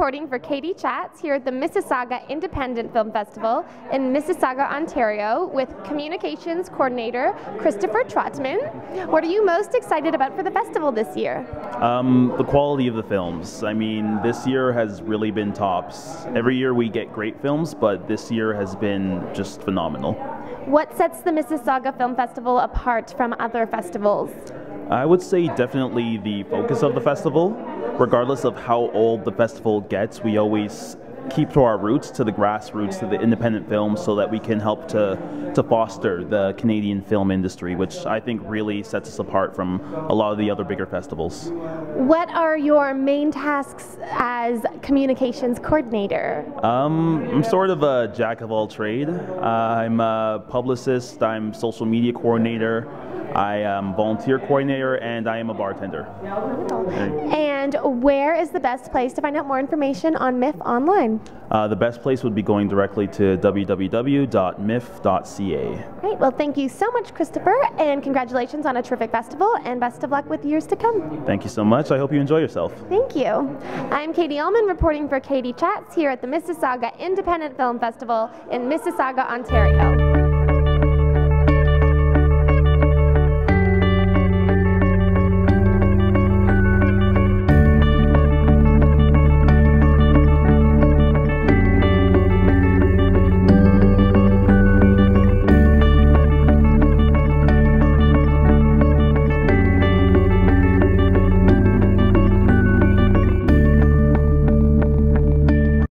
for Katie Chats here at the Mississauga Independent Film Festival in Mississauga, Ontario, with Communications Coordinator Christopher Trotman. What are you most excited about for the festival this year? Um, the quality of the films. I mean, this year has really been tops. Every year we get great films, but this year has been just phenomenal. What sets the Mississauga Film Festival apart from other festivals? I would say definitely the focus of the festival. Regardless of how old the festival gets, we always keep to our roots, to the grassroots, to the independent film, so that we can help to, to foster the Canadian film industry, which I think really sets us apart from a lot of the other bigger festivals. What are your main tasks as communications coordinator? Um, I'm sort of a jack of all trade. Uh, I'm a publicist, I'm social media coordinator. I am volunteer coordinator and I am a bartender. And where is the best place to find out more information on MIFF online? Uh, the best place would be going directly to www.miff.ca. Great. Well, thank you so much, Christopher, and congratulations on a terrific festival, and best of luck with years to come. Thank you so much. I hope you enjoy yourself. Thank you. I'm Katie Uhlmann reporting for Katie Chats here at the Mississauga Independent Film Festival in Mississauga, Ontario.